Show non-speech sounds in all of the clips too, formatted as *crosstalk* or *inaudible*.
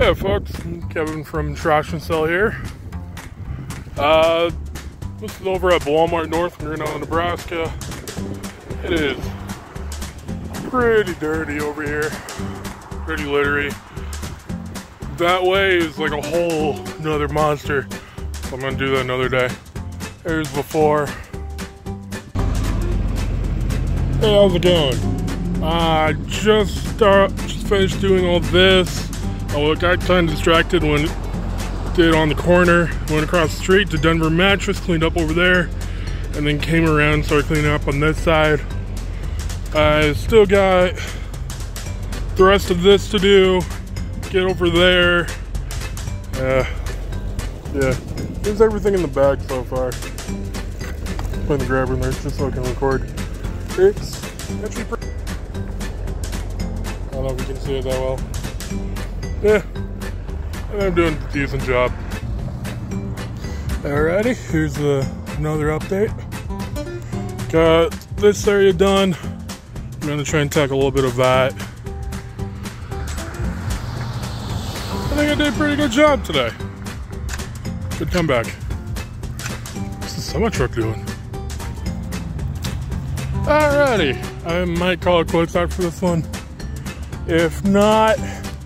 Hey folks, Kevyn from TrashNSell here. Uh, this is over at Walmart North in Grand Island, Nebraska. It is pretty dirty over here, pretty littery. That way is like a whole another monster. So I'm gonna do that another day. Here's before. Hey, how's it going? I uh, just start, just finished doing all this I got kind of distracted when it did on the corner, went across the street to Denver Mattress, cleaned up over there, and then came around, started cleaning up on this side. I still got the rest of this to do, get over there. Uh, yeah, there's everything in the bag so far. Put the grabber in there just so I can record. It's actually pretty. I don't know if you can see it that well yeah, I'm doing a decent job. Alrighty, here's another update. Got this area done. I'm gonna try and tackle a little bit of that. I think I did a pretty good job today. Good comeback. What's the semi truck doing? Alrighty, I might call it quits for this one. If not,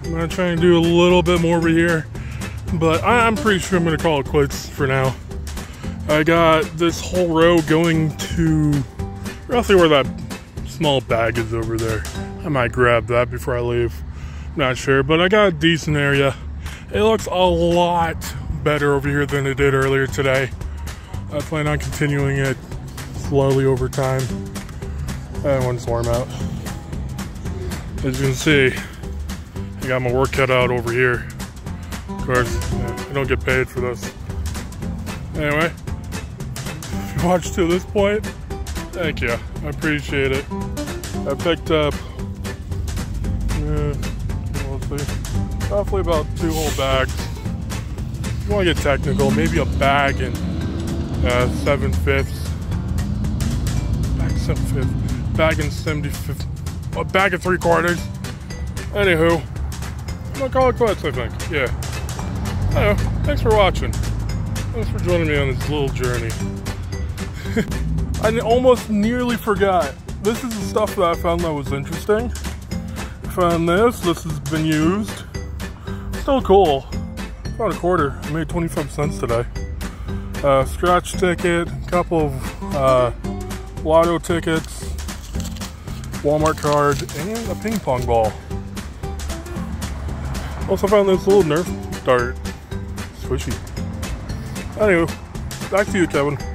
I'm gonna try and do a little bit more over here, but I'm pretty sure I'm gonna call it quits for now. I got this whole row going to roughly where that small bag is over there. I might grab that before I leave. Not sure, but I got a decent area. It looks a lot better over here than it did earlier today. I plan on continuing it slowly over time. And one warm out. As you can see, I got my work cut out over here. Of course, I don't get paid for this. Anyway, if you watched to this point, thank you. I appreciate it. I picked up, uh, let's see, roughly about two whole bags. If you want to get technical, maybe a bag and uh, seven fifths. Bag seven fifths. Bag and seventy fifths. A bag and three quarters. Anywho, I'll call it quits, I think. Yeah. Thanks for watching. Thanks for joining me on this little journey. *laughs* I almost nearly forgot. This is the stuff that I found that was interesting. I found this. This has been used. Still cool. About a quarter. I made 25 cents today. Uh, scratch ticket, a couple of uh, lotto tickets, Walmart card, and a ping pong ball. Also found this little Nerf dart. Swishy. Anyway, back to you, Kevyn.